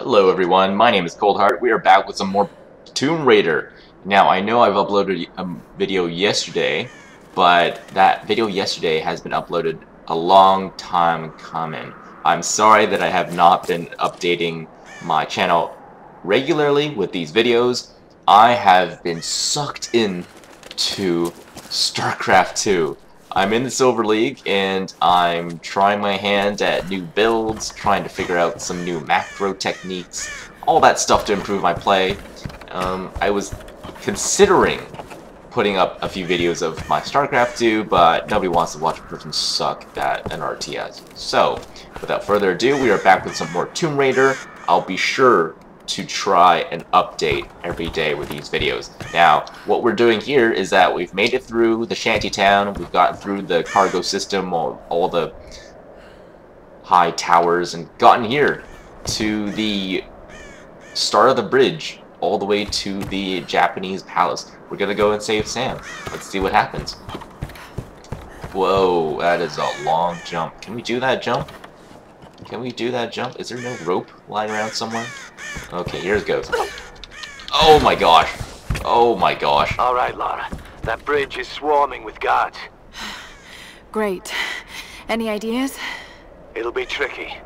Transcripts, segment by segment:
Hello everyone, my name is Coldheart. We are back with some more Tomb Raider. Now, I know I've uploaded a video yesterday, but that video yesterday has been uploaded a long time coming. I'm sorry that I have not been updating my channel regularly with these videos. I have been sucked in to StarCraft 2. I'm in the Silver League and I'm trying my hand at new builds, trying to figure out some new macro techniques, all that stuff to improve my play. Um, I was considering putting up a few videos of my StarCraft 2, but nobody wants to watch a person suck at an RTS. So, without further ado, we are back with some more Tomb Raider. I'll be sure to try and update every day with these videos. Now, what we're doing here is that we've made it through the shanty town, we've gotten through the cargo system, all, all the high towers, and gotten here to the start of the bridge, all the way to the Japanese palace. We're gonna go and save Sam. Let's see what happens. Whoa, that is a long jump. Can we do that jump? Can we do that jump? Is there no rope lying around somewhere? Okay, here it goes. Oh my gosh. Oh my gosh. All right, Lara. That bridge is swarming with guards. Great. Any ideas? It'll be tricky,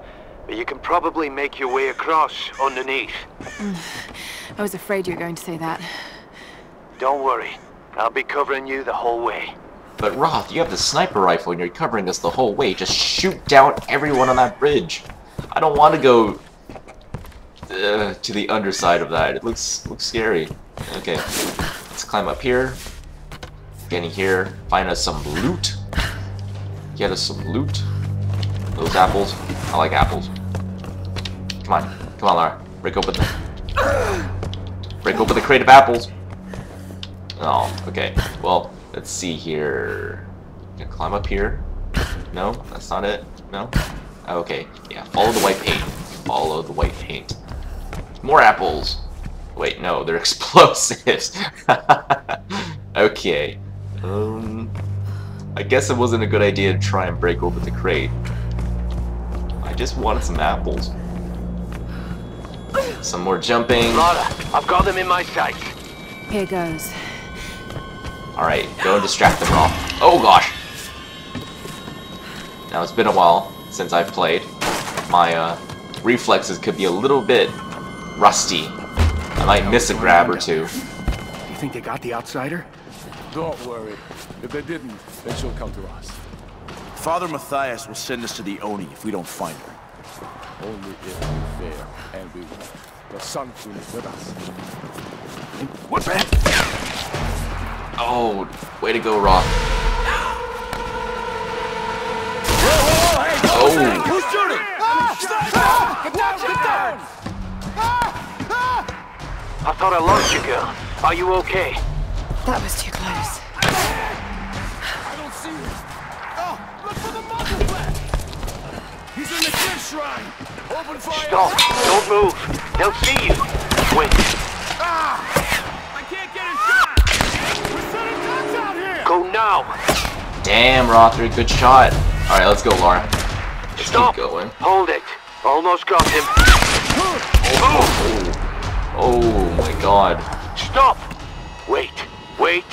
but you can probably make your way across underneath. I was afraid you were going to say that. Don't worry. I'll be covering you the whole way. But Roth, you have the sniper rifle and you're covering us the whole way. Just shoot down everyone on that bridge. I don't want to go uh, to the underside of that. It looks looks scary. Okay, let's climb up here. Get in here. Find us some loot. Get us some loot. Those apples. I like apples. Come on. Come on, Lara. Break open the... Break open the crate of apples. Oh, okay. Well, let's see here. Can climb up here? No? That's not it? No? Okay. Yeah, follow the white paint. Follow the white paint. More apples. Wait, no, they're explosives. okay. Um, I guess it wasn't a good idea to try and break open the crate. I just wanted some apples. Some more jumping. Lara, I've got them in my sight. Here goes. Alright, go and distract them all. Oh gosh! Now it's been a while since I've played. My uh, reflexes could be a little bit rusty. I might miss a grab or two. Do you think they got the outsider? Don't worry. If they didn't, then she'll come to us. Father Matthias will send us to the Oni if we don't find her. Only if we fail, and we will. The Sun Queen is with us. What's that? Oh, way to go, Roth. Oh, Who's shooting? Ah, Get down! Get down! I thought I lost you, girl. Are you okay? That was too close. I don't see him. Oh, look for the muzzle back. He's in the gift shrine. Open fire. Stop. Don't move. They'll see you. Wait. Ah, I can't get a shot. We're setting guns out here. Go now. damn, Rothery, good shot. Alright, let's go, Laura. Let's Stop. keep going. Hold it. Almost got him. Oh, oh my god. Stop. Wait. Wait.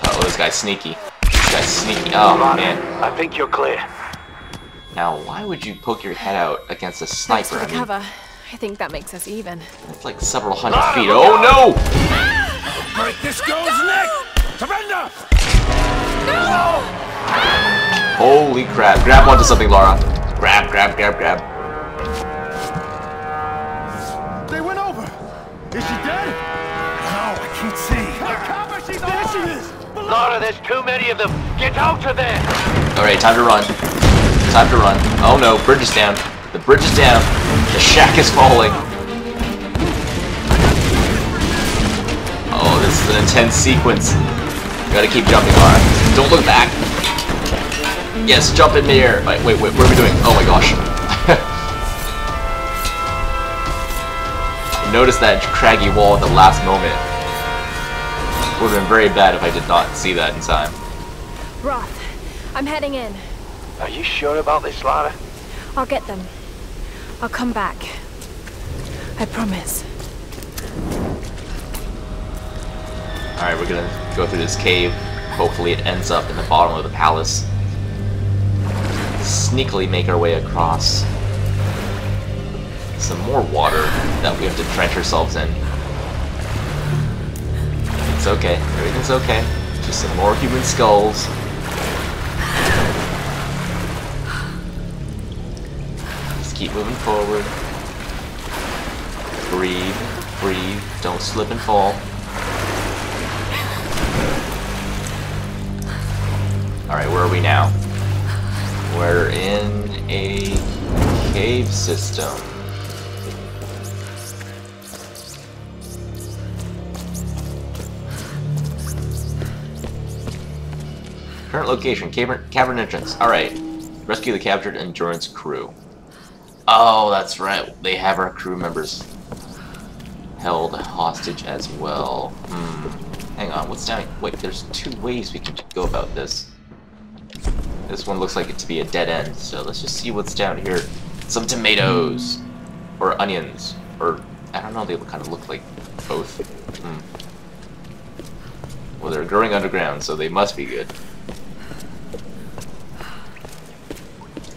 Uh oh, this guy's sneaky. This guy's sneaky. Oh, Lara, man. I think you're clear. Now, why would you poke your head out against a sniper? for I the mean, cover. I think that makes us even. it's like several hundred Lara, feet. Oh, out! no! Break this girl's neck! Surrender! No! Holy crap. Grab onto something, Laura. Grab, grab, grab, grab. Is she dead? No, I can't see. Cover, she's there she is! Lara, there's too many of them. Get out of there. Alright, time to run. Time to run. Oh no, bridge is down. The bridge is down. The shack is falling. Oh, this is an intense sequence. Gotta keep jumping, Laura. Don't look back. Yes, jump in the air. Wait, wait, wait, what are we doing? Oh my gosh. Notice that craggy wall at the last moment. Would have been very bad if I did not see that in time. Roth, I'm heading in. Are you sure about this, Lara? I'll get them. I'll come back. I promise. Alright, we're gonna go through this cave. Hopefully it ends up in the bottom of the palace. Sneakily make our way across some more water that we have to trench ourselves in. It's okay. Everything's okay. Just some more human skulls. Just keep moving forward. Breathe, breathe, don't slip and fall. Alright, where are we now? We're in a cave system. Current location, cavern, cavern entrance. Alright. Rescue the captured Endurance crew. Oh, that's right. They have our crew members held hostage as well. Hmm. Hang on, what's down Wait, there's two ways we can go about this. This one looks like it to be a dead end, so let's just see what's down here. Some tomatoes. Or onions. Or, I don't know, they kind of look like both. Hmm. Well, they're growing underground, so they must be good.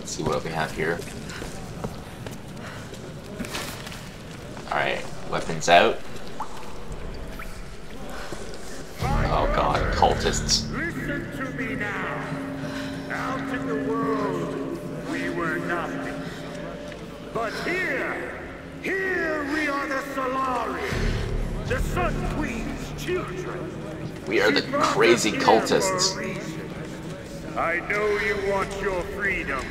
Let's see what we have here. Alright, weapons out. Oh god, cultists. Listen to me now. Out in the world, we were nothing. But here, here we are the Solari, the Sun Queen's children. We are the crazy us here for a cultists. I know you want your freedom.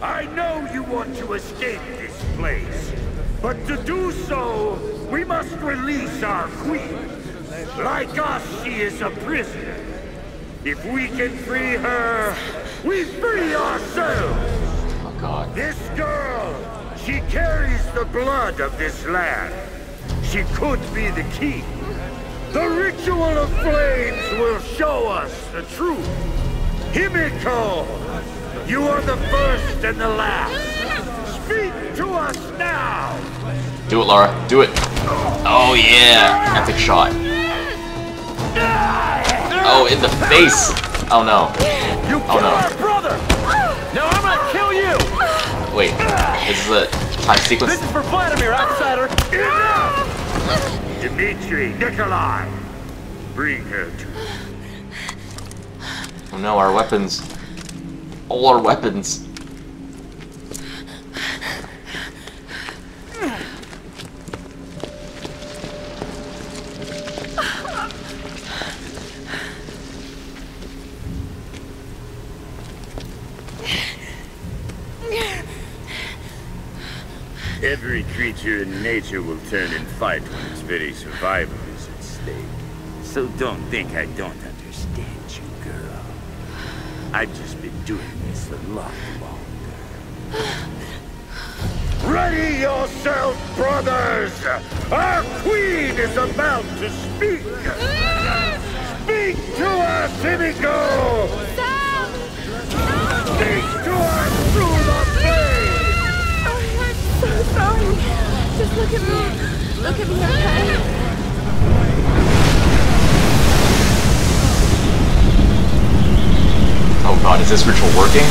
I know you want to escape this place. But to do so, we must release our queen. Like us, she is a prisoner. If we can free her, we free ourselves. Oh god. This girl, she carries the blood of this land. She could be the key. The ritual of flames will show us the truth. Himiko, you are the first and the last. Speak to us now. Do it, Laura. Do it. Oh yeah. Epic shot. Oh, in the face. Oh no. You Oh, killed no. our brother. Now I'm gonna kill you. Wait. This is a time sequence? This is for Vladimir, outsider. Enough! Dmitri, Nikolai, bring her to Oh no, our weapons. All our weapons. Every creature in nature will turn and fight when its very survival is at stake. So don't think I don't understand. I've just been doing this a lot longer. Ready yourself, brothers! Our queen is about to speak! Speak to us, Himiko! Speak to us through the flames! Oh, I'm so sorry. Just look at me. Look at me, okay? Oh god, is this ritual working?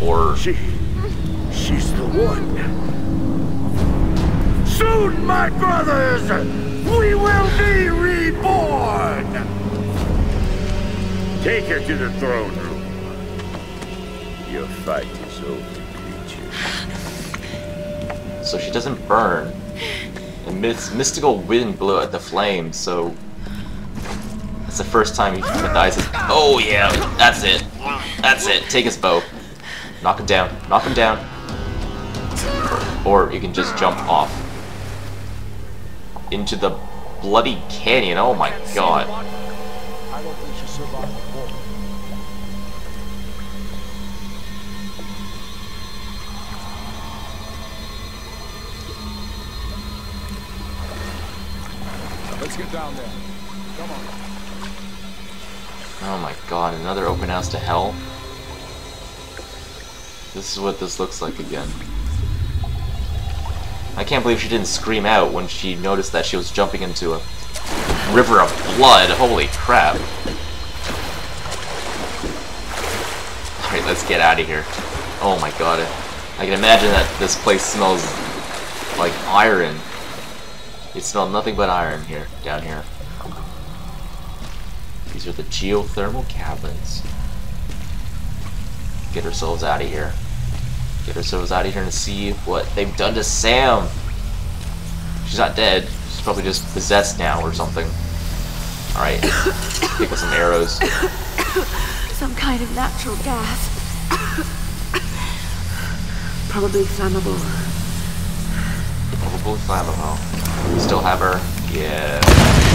Or She... she's the one. Soon, my brothers, we will be reborn! Take her to the throne room. Your fight is over, creature. so she doesn't burn. And mys mystical wind blew at the flames, so it's the first time he empathizes. Oh yeah, that's it. That's it. Take his bow. Knock him down. Knock him down. Or you can just jump off into the bloody canyon. Oh my god. Let's get down there. Come on. Oh my god, another open house to hell. This is what this looks like again. I can't believe she didn't scream out when she noticed that she was jumping into a river of blood. Holy crap. Alright, let's get out of here. Oh my god. I can imagine that this place smells like iron. It smelled nothing but iron here, down here. These are the geothermal caverns. Get ourselves out of here. Get ourselves out of here and see what they've done to Sam. She's not dead. She's probably just possessed now or something. Alright. Pick up some arrows. Some kind of natural gas. Probably flammable. Probably flammable. We still have her? Yeah.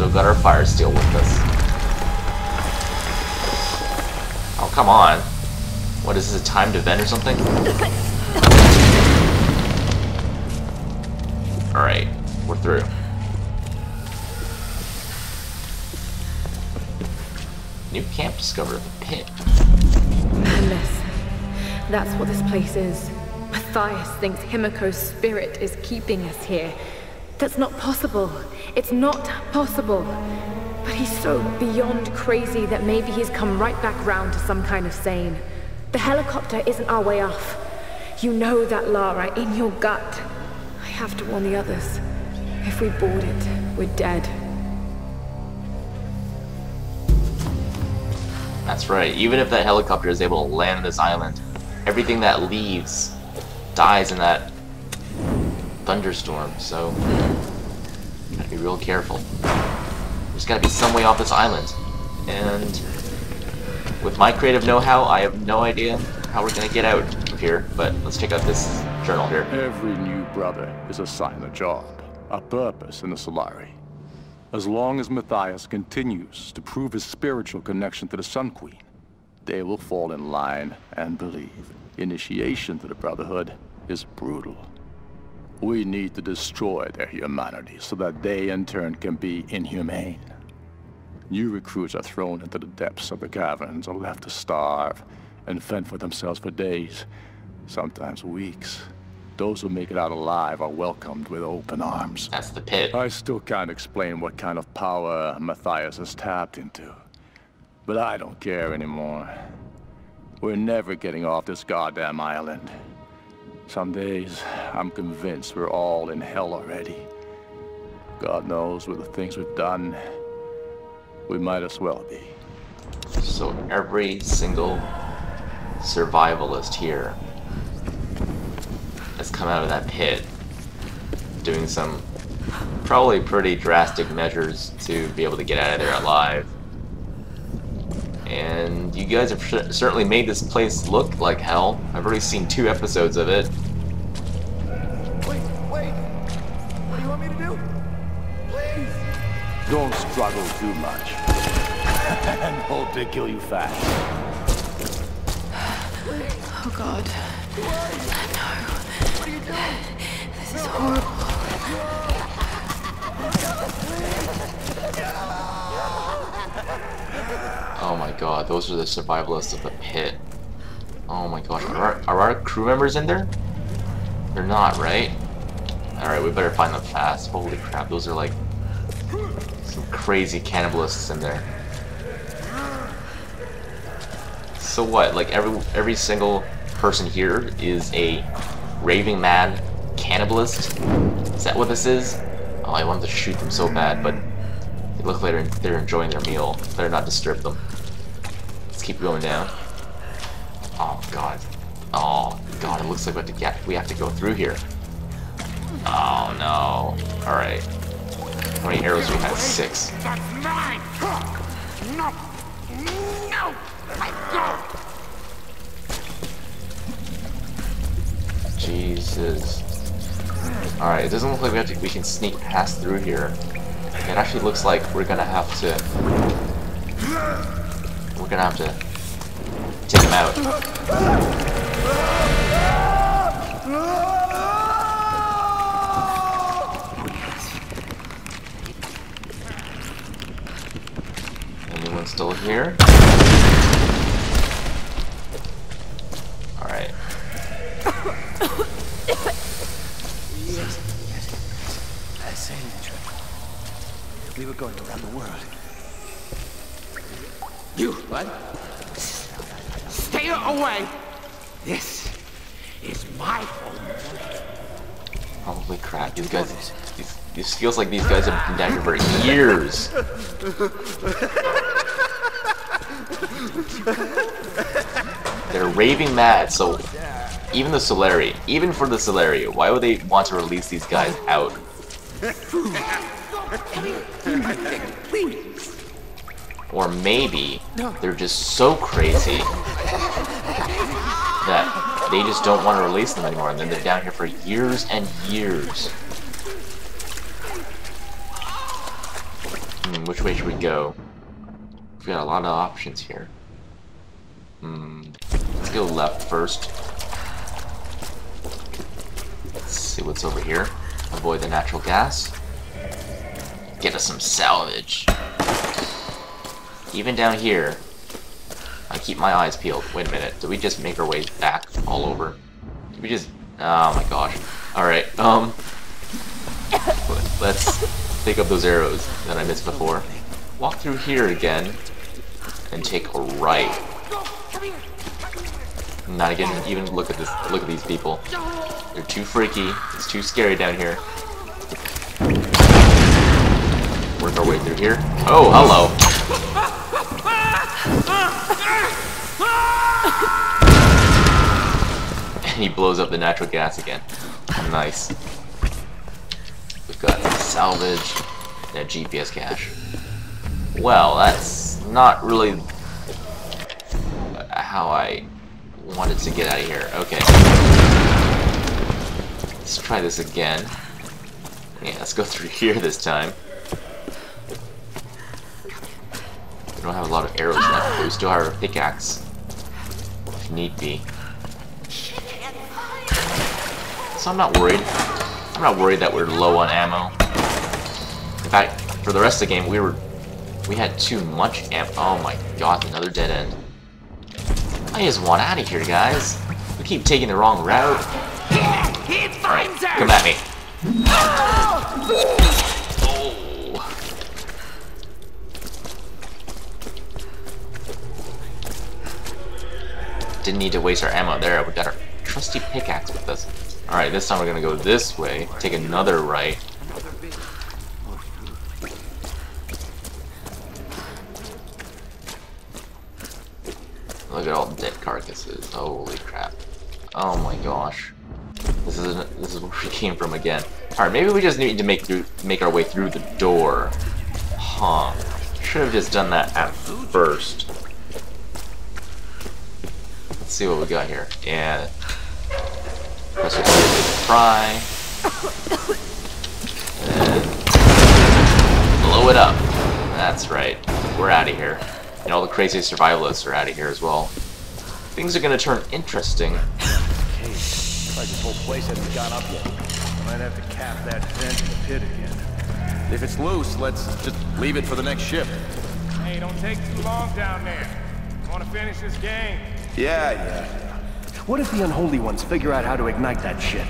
Still got our fire steel with us. Oh, come on. What, is this a timed event or something? Alright, we're through. New camp discovered the pit. Madness. That's what this place is. Matthias thinks Himiko's spirit is keeping us here. That's not possible. It's not possible. But he's so beyond crazy that maybe he's come right back round to some kind of sane. The helicopter isn't our way off. You know that, Lara, in your gut. I have to warn the others. If we board it, we're dead. That's right. Even if that helicopter is able to land on this island, everything that leaves dies in that thunderstorm, so real careful. There's gotta be some way off this island. And with my creative know-how, I have no idea how we're gonna get out of here, but let's check out this journal here. Every new brother is assigned a job, a purpose in the Solari. As long as Matthias continues to prove his spiritual connection to the Sun Queen, they will fall in line and believe. Initiation to the Brotherhood is brutal. We need to destroy their humanity so that they in turn can be inhumane. New recruits are thrown into the depths of the caverns and left to starve and fend for themselves for days, sometimes weeks. Those who make it out alive are welcomed with open arms. That's the pit. I still can't explain what kind of power Matthias has tapped into. But I don't care anymore. We're never getting off this goddamn island. Some days, I'm convinced we're all in hell already. God knows with the things we've done, we might as well be. So every single survivalist here has come out of that pit doing some probably pretty drastic measures to be able to get out of there alive. And you guys have certainly made this place look like hell. I've already seen two episodes of it. Wait, wait. What do you want me to do? Please. Don't struggle too much. and hope they kill you fast. Oh god. What are you doing? This is horrible. Oh my god, those are the survivalists of the pit. Oh my gosh, are our, are our crew members in there? They're not, right? Alright, we better find them fast. Holy crap, those are like some crazy cannibalists in there. So what, like every every single person here is a raving mad cannibalist? Is that what this is? Oh, I wanted to shoot them so bad, but they look like they're, they're enjoying their meal. Better not disturb them. Let's keep going down. Oh god. Oh god, it looks like we have to get we have to go through here. Oh no. Alright. How many arrows do we have? Six. That's mine! No! No! Jesus. Alright, it doesn't look like we to we can sneak past through here. It actually looks like we're gonna have to we're gonna have to take him out. Anyone still here? Going around the world. You, what? Stay away! This is my home. Holy crap, these guys, these, this feels like these guys have been down here for years. They're raving mad, so even the Solari, even for the Solari, why would they want to release these guys out? Or maybe they're just so crazy that they just don't want to release them anymore, and then they're down here for years and years. Hmm, which way should we go? We've got a lot of options here. Hmm, let's go left first. Let's see what's over here. Avoid the natural gas. Get us some salvage. Even down here, I keep my eyes peeled. Wait a minute, did we just make our way back all over? Did we just... Oh my gosh. Alright, um... Let's pick up those arrows that I missed before. Walk through here again, and take a right. Not again, even look at this, look at these people. They're too freaky, it's too scary down here. Work our way through here. Oh, hello! And he blows up the natural gas again. Nice. We've got salvage and a GPS cache. Well, that's not really how I wanted to get out of here. Okay. Let's try this again. Yeah, let's go through here this time. We don't have a lot of arrows left, but we still have our pickaxe. If need be. So I'm not worried. I'm not worried that we're low on ammo. In fact, for the rest of the game, we were we had too much ammo. Oh my god, another dead end. I just want out of here, guys. We keep taking the wrong route. Come at me. Didn't need to waste our ammo there. We got our trusty pickaxe with us. Alright, this time we're gonna go this way, take another right. Look at all dead carcasses. Holy crap. Oh my gosh. This is this is where we came from again. Alright, maybe we just need to make through make our way through the door. Huh. Should have just done that at first. Let's see what we got here. Yeah. Press it to fry. And blow it up. That's right. We're out of here. And all the crazy survivalists are out of here as well. Things are gonna turn interesting. Okay, looks like this whole place hasn't gone up yet. I might have to cap that vent in the pit again. If it's loose, let's just leave it for the next ship. Hey, don't take too long down there. I Want to finish this game? Yeah, yeah. What if the Unholy Ones figure out how to ignite that shit?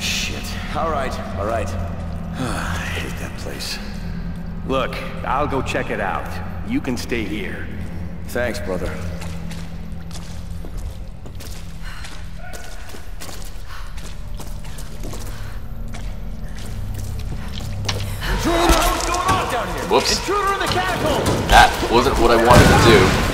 Shit. All right, all right. I hate that place. Look, I'll go check it out. You can stay here. Thanks, brother. Whoops. Intruder in the catacomb! That wasn't what I wanted to do.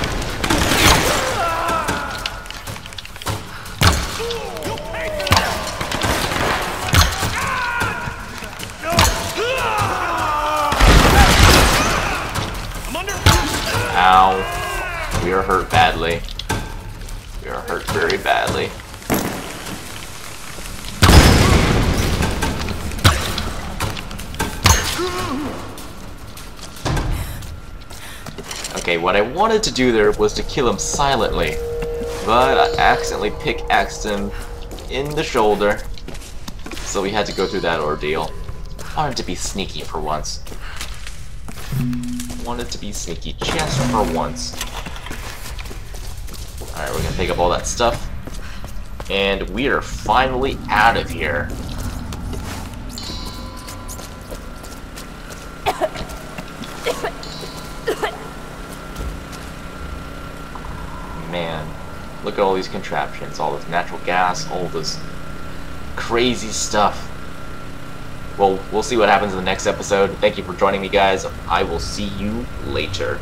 What I wanted to do there was to kill him silently, but I accidentally pickaxed him in the shoulder, so we had to go through that ordeal. Wanted to be sneaky for once. Wanted to be sneaky just for once. Alright, we're gonna pick up all that stuff. And we are finally out of here. Look at all these contraptions, all this natural gas, all this crazy stuff. Well, we'll see what happens in the next episode. Thank you for joining me, guys. I will see you later.